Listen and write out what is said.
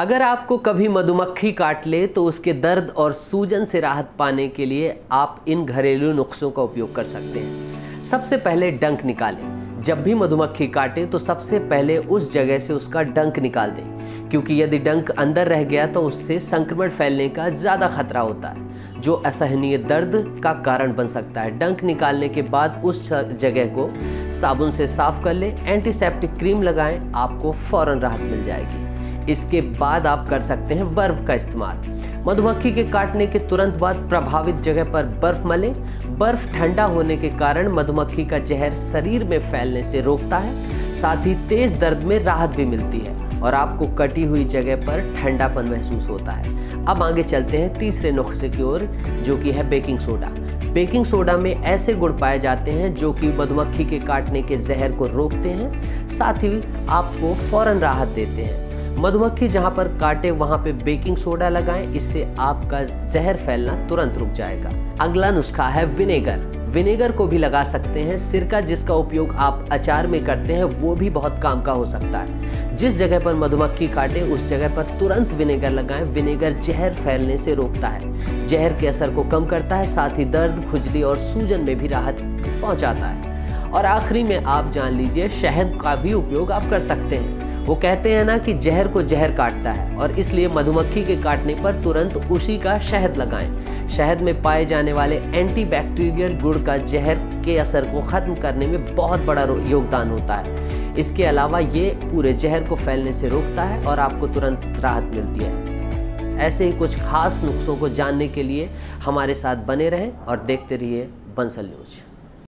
अगर आपको कभी मधुमक्खी काट ले तो उसके दर्द और सूजन से राहत पाने के लिए आप इन घरेलू नुस्खों का उपयोग कर सकते हैं। सबसे पहले डंक निकालें। जब भी मधुमक्खी काटे तो सबसे पहले उस जगह से उसका डंक निकाल दें, क्योंकि यदि डंक अंदर रह गया तो उससे संक्रमण फैलने का ज़्यादा खतरा होता है, जो असहनीय दर्द का कारण बन सकता है। डंक निकालने के बाद उस जगह को साबुन से साफ़ कर लें। एंटीसेप्टिक क्रीम लगाएँ, आपको फ़ौरन राहत मिल जाएगी। इसके बाद आप कर सकते हैं बर्फ़ का इस्तेमाल। मधुमक्खी के काटने के तुरंत बाद प्रभावित जगह पर बर्फ़ मलें। बर्फ़ ठंडा होने के कारण मधुमक्खी का जहर शरीर में फैलने से रोकता है। साथ ही तेज दर्द में राहत भी मिलती है और आपको कटी हुई जगह पर ठंडापन महसूस होता है। अब आगे चलते हैं तीसरे नुस्खे की ओर, जो कि है बेकिंग सोडा। बेकिंग सोडा में ऐसे गुण पाए जाते हैं जो कि मधुमक्खी के काटने के जहर को रोकते हैं, साथ ही आपको फ़ौरन राहत देते हैं। मधुमक्खी जहाँ पर काटे, वहाँ पे बेकिंग सोडा लगाएँ, इससे आपका जहर फैलना तुरंत रुक जाएगा। अगला नुस्खा है विनेगर। विनेगर को भी लगा सकते हैं। सिरका जिसका उपयोग आप अचार में करते हैं, वो भी बहुत काम का हो सकता है। जिस जगह पर मधुमक्खी काटे, उस जगह पर तुरंत विनेगर लगाएँ। विनेगर जहर फैलने से रोकता है। जहर के असर को कम करता है, साथ ही दर्द, खुजली और सूजन में भी राहत पहुंचाता है। और आखिरी में आप जान लीजिए, शहद का भी उपयोग आप कर सकते हैं। वो कहते हैं ना कि जहर को जहर काटता है और इसलिए मधुमक्खी के काटने पर तुरंत उसी का शहद लगाएँ। शहद में पाए जाने वाले एंटीबैक्टीरियल गुड़ का जहर के असर को ख़त्म करने में बहुत बड़ा योगदान होता है। इसके अलावा ये पूरे जहर को फैलने से रोकता है और आपको तुरंत राहत मिलती है। ऐसे ही कुछ खास नुस्खों को जानने के लिए हमारे साथ बने रहें और देखते रहिए बंसल न्यूज़।